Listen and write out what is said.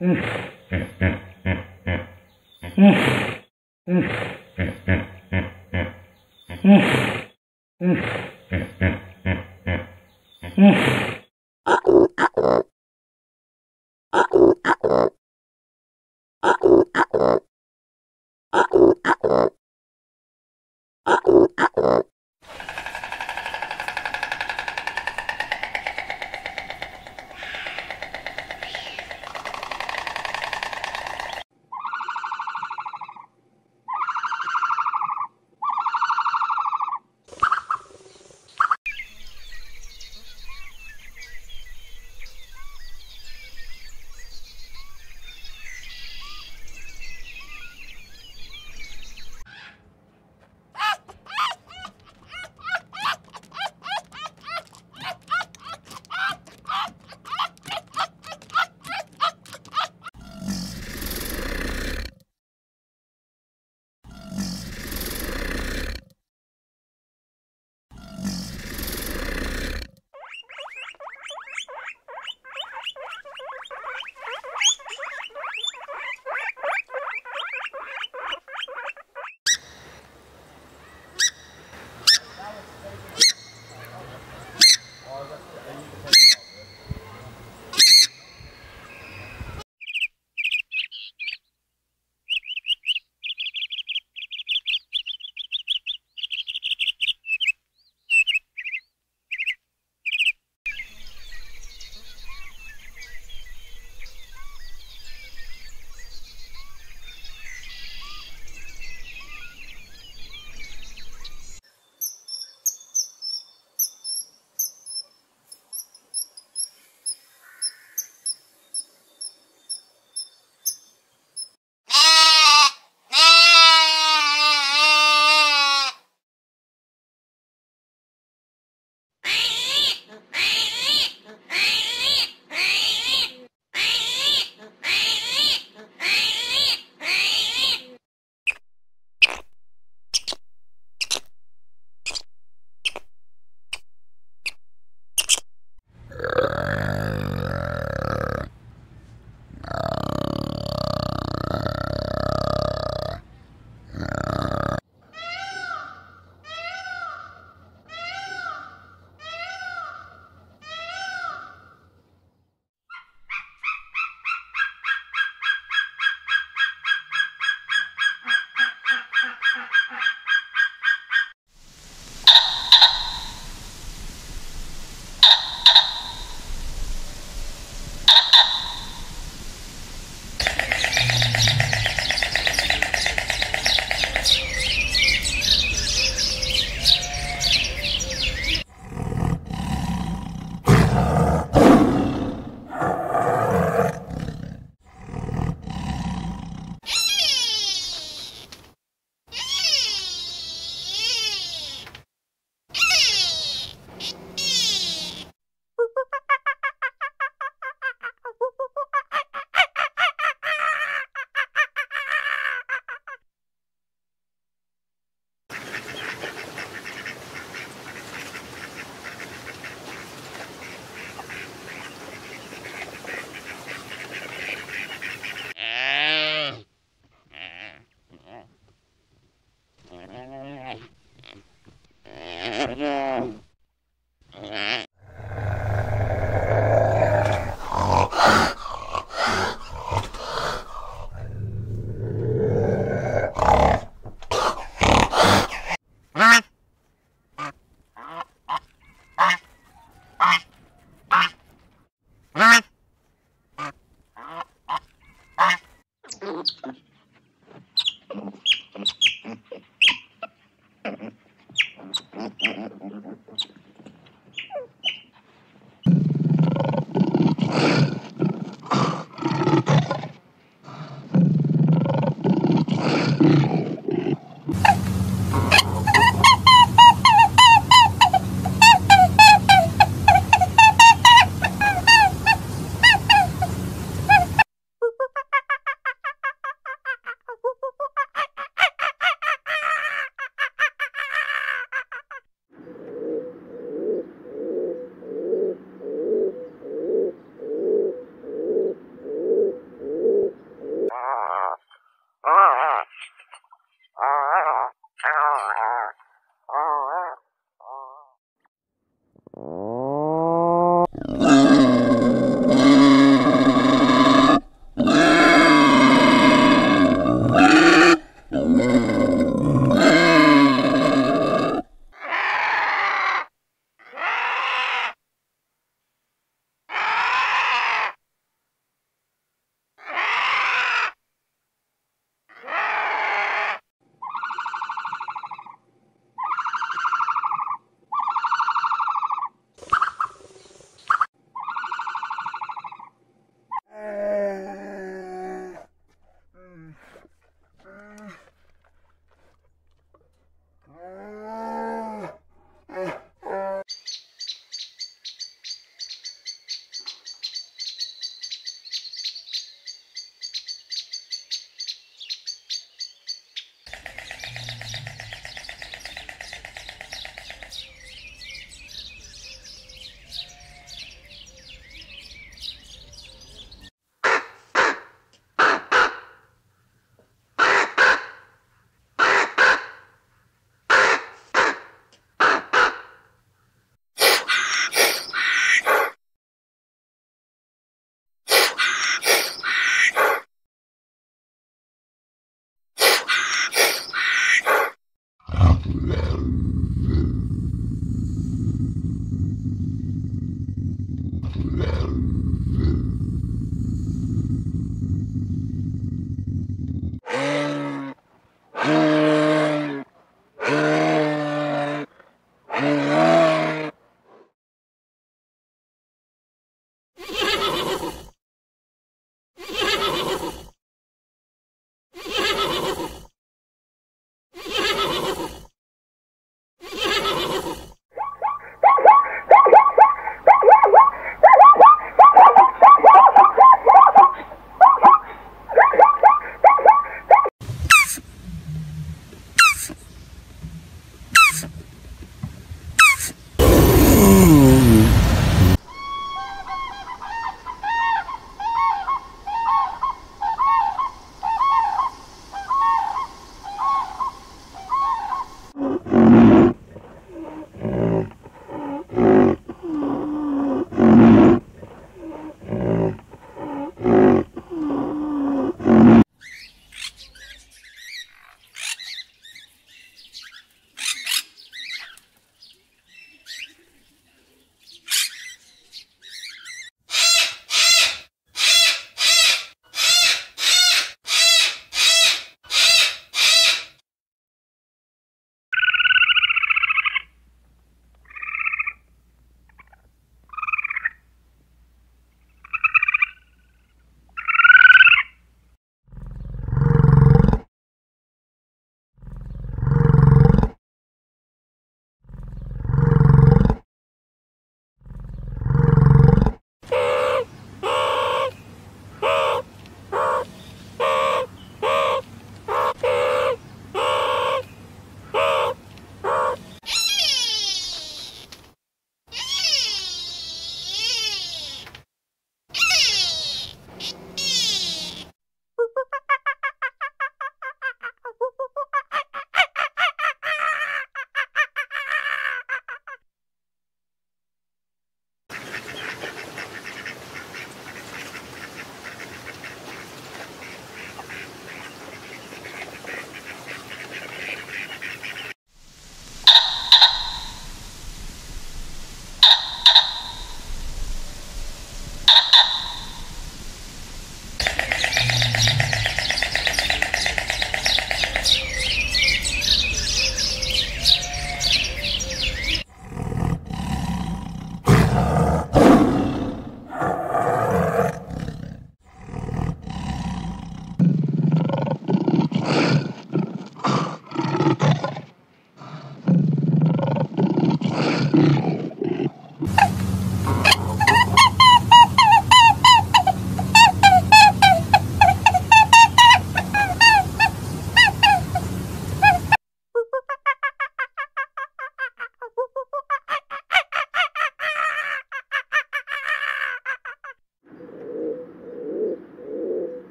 うん。うん。うん。うん。Mm-hmm.